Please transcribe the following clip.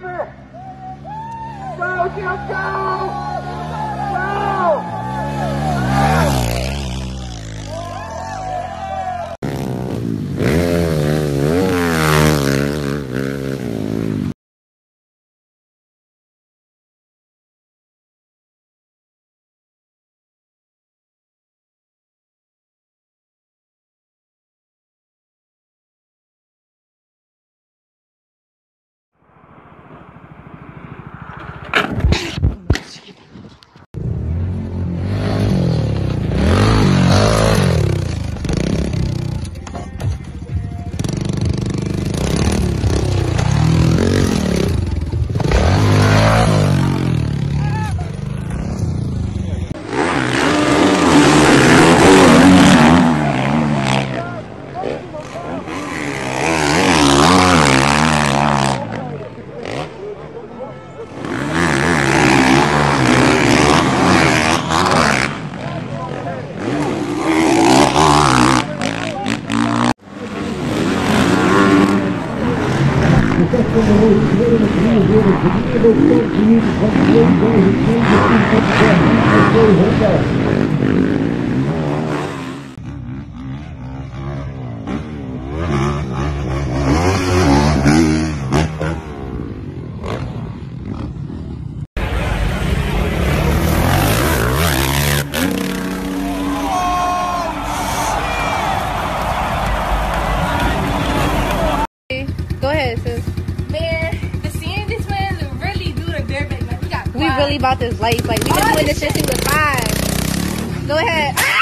Go, Jim, go! Thank you. Really about this life. Like we been doing this since we was five. Go ahead. Ah!